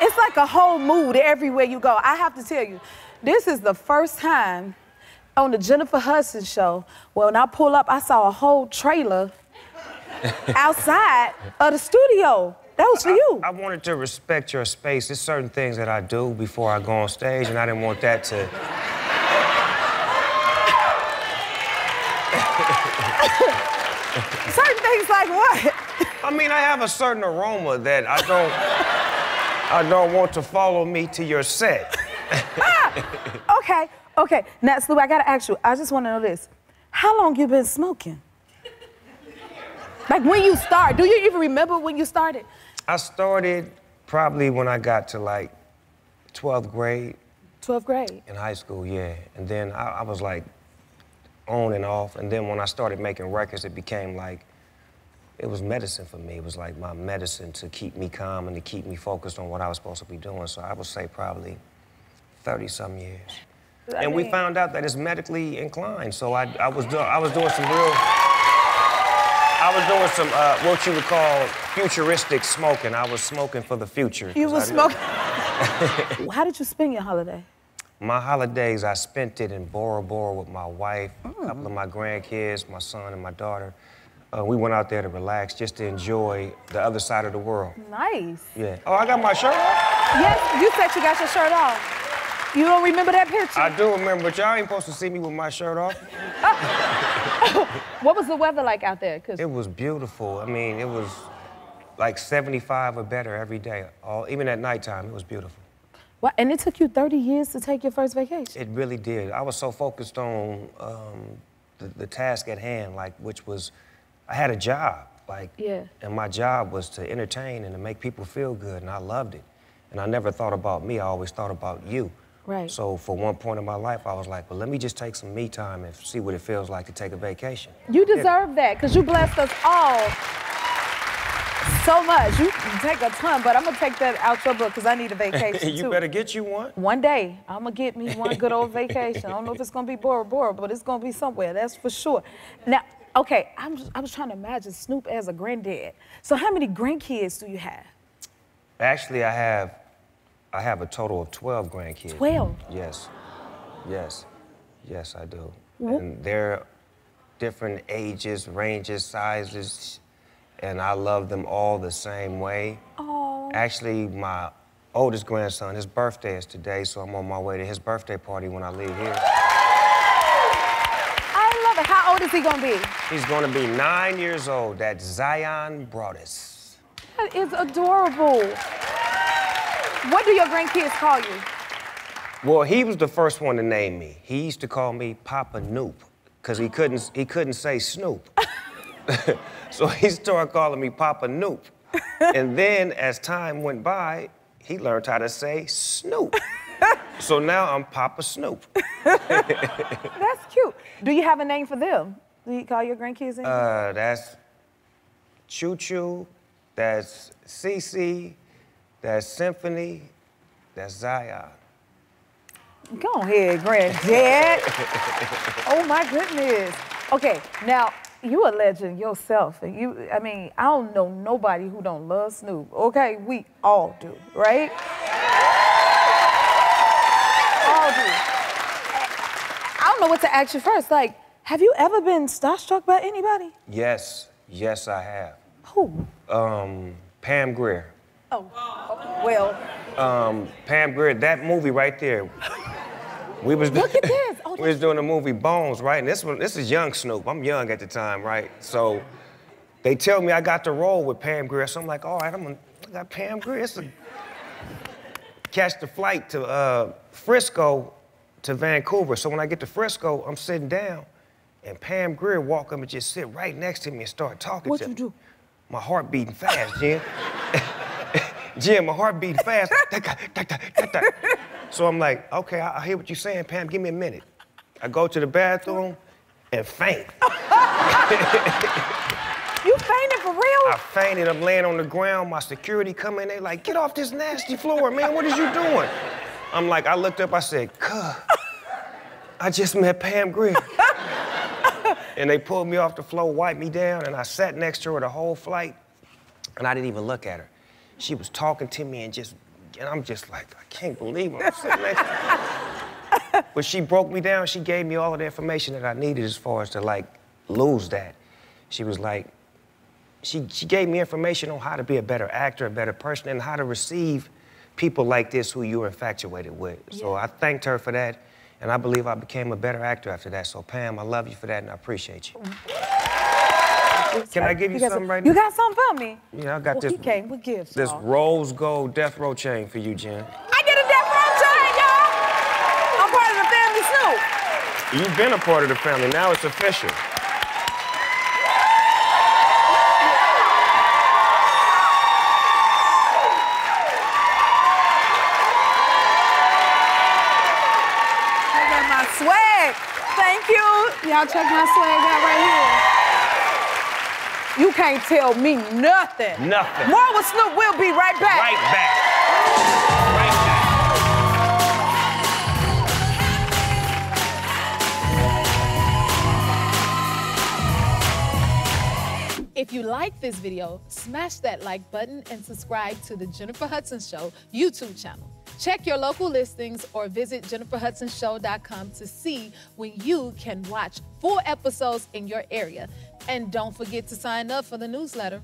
It's like a whole mood everywhere you go. I have to tell you, this is the first time on the Jennifer Hudson show when I pull up, I saw a whole trailer outside of the studio. That was for you. I, I wanted to respect your space. There's certain things that I do before I go on stage, and I didn't want that to. certain things like what? I mean, I have a certain aroma that I don't. I don't want to follow me to your set. ah! okay, okay. Now, Snoop, I gotta ask you. I just want to know this: How long you been smoking? Like when you start? Do you even remember when you started? I started probably when I got to like 12th grade. 12th grade. In high school, yeah. And then I, I was like on and off. And then when I started making records, it became like it was medicine for me. It was like my medicine to keep me calm and to keep me focused on what I was supposed to be doing. So I would say probably 30 some years. I and mean, we found out that it's medically inclined. So I, I was doing I was doing some real I was doing some uh, what you would call futuristic smoking. I was smoking for the future. You were smoking. How did you spend your holiday? My holidays, I spent it in Bora Bora with my wife, mm. a couple of my grandkids, my son and my daughter. Uh, we went out there to relax, just to enjoy the other side of the world. Nice. Yeah. Oh, I got my shirt off? Yes, you said you got your shirt off. You don't remember that picture? I do remember, but y'all ain't supposed to see me with my shirt off. what was the weather like out there? Cause... It was beautiful. I mean, it was like 75 or better every day. All, even at nighttime, it was beautiful. What? And it took you 30 years to take your first vacation? It really did. I was so focused on um, the, the task at hand, like, which was, I had a job, like, yeah. and my job was to entertain and to make people feel good, and I loved it. And I never thought about me, I always thought about you. Right. So for one point in my life, I was like, well, let me just take some me time and see what it feels like to take a vacation. You deserve yeah. that, because you blessed us all so much. You take a ton, but I'm gonna take that out your book because I need a vacation you too. better get you one. One day, I'm gonna get me one good old vacation. I don't know if it's gonna be Bora Bora, but it's gonna be somewhere. That's for sure. Now, okay, I'm just, I was trying to imagine Snoop as a granddad. So how many grandkids do you have? Actually, I have I have a total of 12 grandkids. 12? Yes. Yes. Yes, I do. And they're different ages, ranges, sizes, and I love them all the same way. Oh. Actually, my oldest grandson, his birthday is today, so I'm on my way to his birthday party when I leave here. I love it. How old is he gonna be? He's gonna be nine years old. That's Zion Broadus. That is adorable. What do your grandkids call you? Well, he was the first one to name me. He used to call me Papa Noop, because he couldn't he couldn't say Snoop. so he started calling me Papa Noop. and then as time went by, he learned how to say Snoop. so now I'm Papa Snoop. that's cute. Do you have a name for them? Do you call your grandkids anything? Uh, that's Choo Choo, that's Cece, that's Symphony, that's Zion. Go ahead, granddad. oh my goodness. Okay, now you a legend yourself, and you. I mean, I don't know nobody who don't love Snoop. Okay, we all do, right? all do. I don't know what to ask you first. Like, have you ever been starstruck by anybody? Yes, yes, I have. Who? Um, Pam Grier. Oh, well. Um, Pam Grier, that movie right there. We was Look at this. Oh, we was doing the movie Bones, right? And this one, this is young Snoop. I'm young at the time, right? So they tell me I got the role with Pam Grier. So I'm like, all right, I'm gonna, I got Pam Grier. It's a, catch the flight to uh, Frisco to Vancouver. So when I get to Frisco, I'm sitting down, and Pam Grier walk up and just sit right next to me and start talking what to me. What you do? My heart beating fast, Jen. Jim, my heart beating fast. so I'm like, okay, I, I hear what you're saying, Pam. Give me a minute. I go to the bathroom and faint. you fainted for real? I fainted. I'm laying on the ground. My security come in. They like, get off this nasty floor, man. What is you doing? I'm like, I looked up. I said, Cuh. I just met Pam Grier. And they pulled me off the floor, wiped me down, and I sat next to her the whole flight, and I didn't even look at her she was talking to me and just and I'm just like, I can't believe I'm sitting next to. Her. But she broke me down. She gave me all of the information that I needed as far as to like lose that. She was like, she, she gave me information on how to be a better actor, a better person, and how to receive people like this who you're infatuated with. Yeah. So I thanked her for that, and I believe I became a better actor after that. So Pam, I love you for that, and I appreciate you. Can I give you, you something right now? You got something for me? Yeah, I got well, this. He came with gifts. This rose gold death row chain for you, Jen. I get a death row chain, y'all. I'm part of the family Snoop. You've been a part of the family. Now it's official. swag. Thank you. Y'all check my swag out right here. You can't tell me nothing. Nothing. More with Snoop. We'll be right back. Right back. Right back. If you like this video, smash that like button and subscribe to the Jennifer Hudson Show YouTube channel. Check your local listings or visit jenniferhudsonshow.com to see when you can watch full episodes in your area. And don't forget to sign up for the newsletter.